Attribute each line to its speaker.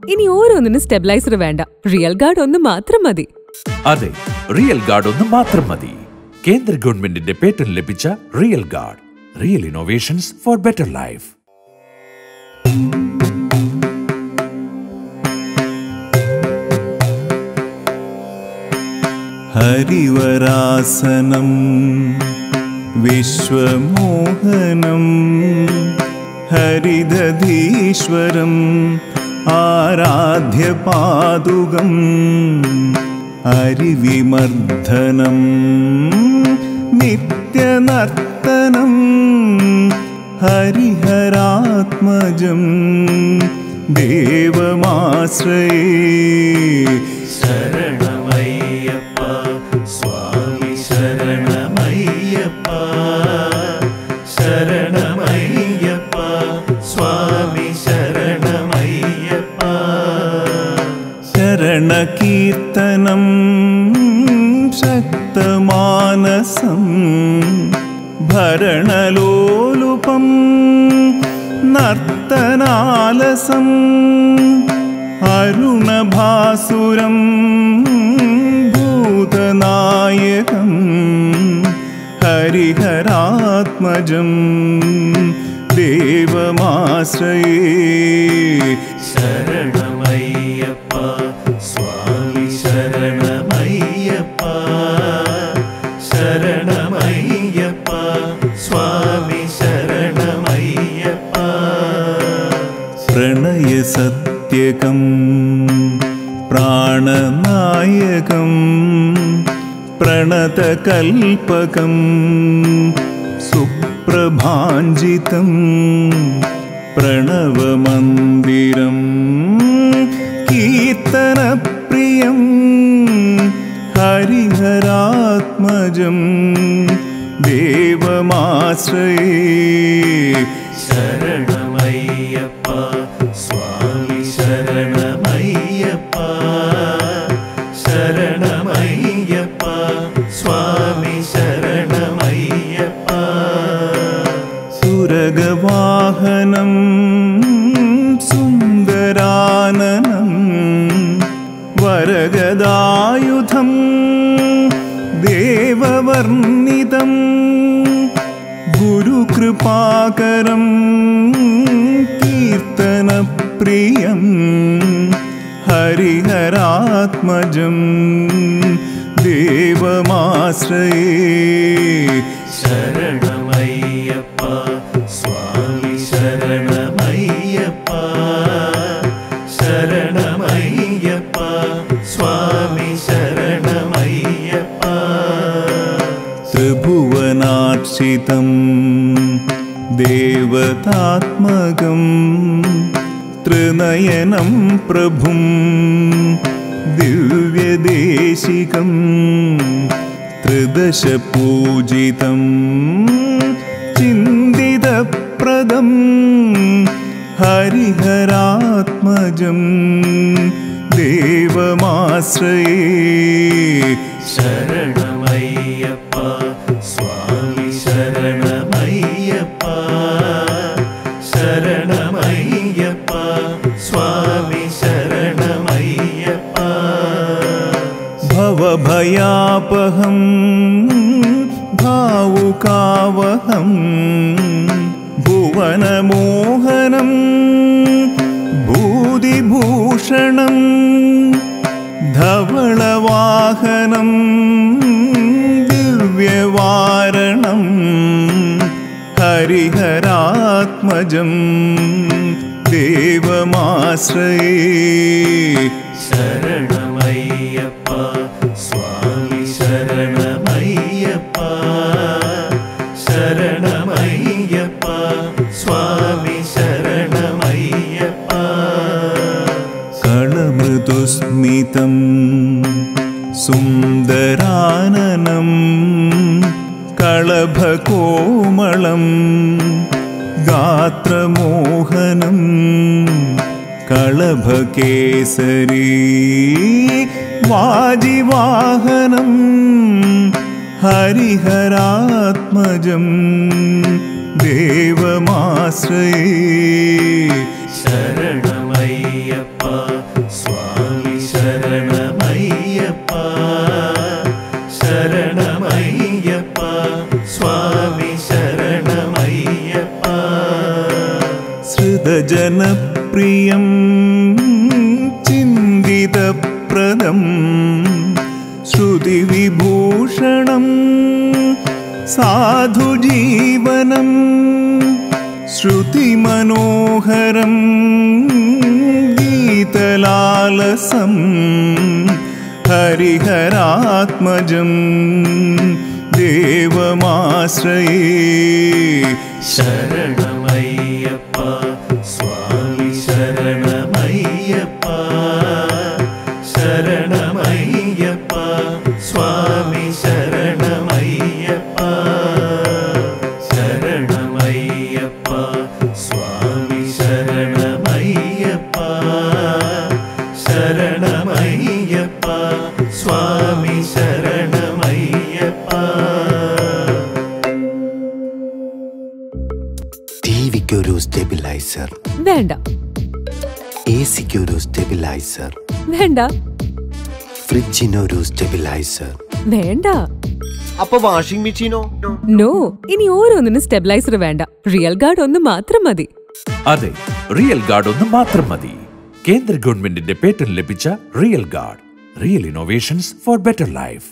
Speaker 1: ഇനി ഓരോന്നിനും സ്റ്റെബിലൈസർ വേണ്ട. റിയൽ ഗാർഡ് ഒന്ന് മാത്രം മതി.
Speaker 2: അതെ റിയൽ ഗാർഡ് ഒന്ന് മാത്രം മതി. കേന്ദ്ര ഗവൺമെന്റിന്റെ പേറ്റൻ ലഭിച്ച real guard real innovations for better life
Speaker 3: Harivarasanam വിശ്വമോഹനം ഹരിദധീശ്വരം साध्यपादुगम् हरिविमर्दनं नित्यनर्तनं हरिहरात्मज देवमाश्रये।
Speaker 4: शर
Speaker 3: शरणकीर्तनं शक्तमानसं भरणलोलुपं नर्तनालसम् अरुणभासुरं भूतनायकं हरिहरात्मजं देवमाश्रये
Speaker 4: शरणमय्यप्पा स्वामि य्यप्पा
Speaker 3: श्रयसत्यकम् प्राणनायकम् प्रणतकल्पकम् सुप्रभाञ्जितम् प्रणवमन्दिरम् कीर्तनप्रियम् हरिहरात्मजं देव ी
Speaker 4: शरणमय्यप्पा स्वामि शरणमय्यप्पा शरणमय्यप्पा स्वामि शरणमय्यप्पा।
Speaker 3: सुरगवाहनम् सुन्दरानम् वरगदा कृपाकरं कीर्तनप्रियं हरिहरात्मजं देवमाश्रये।
Speaker 4: शरणमय्यप्पा स्वामि शरणमय्यप्पा शरणमय्यप्पा स्वामि शरणमय्यप्पा।
Speaker 3: त्रिभुवनार्चितम् देवतात्मकं त्रिनयनं प्रभुं दिव्यदेशिकं त्रिदशपूजितं चिन्तितप्रदं हरिहरात्मजं देवमाश्रये
Speaker 4: शरणमय्यप्पा य्यप्प स्वामिशरणमय्यप्पा
Speaker 3: भवभयापहम् भाकावहम् भुवनमोहनं भूदिभूषणं धवलवाहनं दिव्यवारणं हरिहरात्मजम् தேவமாசிரயே.
Speaker 4: சரணமையப்பா சுவாமி சரணமையப்பா. சரணமையப்பா சுவாமி சரணமையப்பா.
Speaker 3: களமதுஸ்மிதம் சுந்தரானனம் களபகோமளம் ഗാത്രമോഹനം കളഭകേസരി വാജിവാഹനം ഹരിഹരാത്മജം ദേവമാശ്രയേ.
Speaker 4: ശരണമയ്യപ്പ
Speaker 3: जनप्रियं चिन्तितप्रदं श्रुतिविभूषणं साधुजीवनं श्रुतिमनोहरं गीतलालसं हरिहरात्मजं देवमाश्रये।
Speaker 4: शरणमय्यप्प
Speaker 5: ടിവിക്കൊരു സ്റ്റെബിലൈസർ
Speaker 1: വേണ്ട.
Speaker 5: എ സിക്കൊരു സ്റ്റെബിലൈസർ
Speaker 1: വേണ്ട.
Speaker 5: ഫ്രിഡ്ജിനൊരു സ്റ്റെബിലൈസർ
Speaker 1: വേണ്ട.
Speaker 5: അപ്പൊ വാഷിംഗ് മെഷീനോ
Speaker 1: നോ ഇനി ഓരോന്നിനും സ്റ്റെബിലൈസർ വേണ്ട. റിയൽ ഗാർഡ് ഒന്ന് മാത്രം മതി.
Speaker 2: അതെ റിയൽ ഗാർഡ് ഒന്ന് മാത്രം മതി. കേന്ദ്ര ഗവൺമെന്റിന്റെ പേറ്റന്റ് ലഭിച്ച real guard real innovations for better life